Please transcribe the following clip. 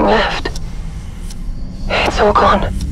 nothing left. It's all gone.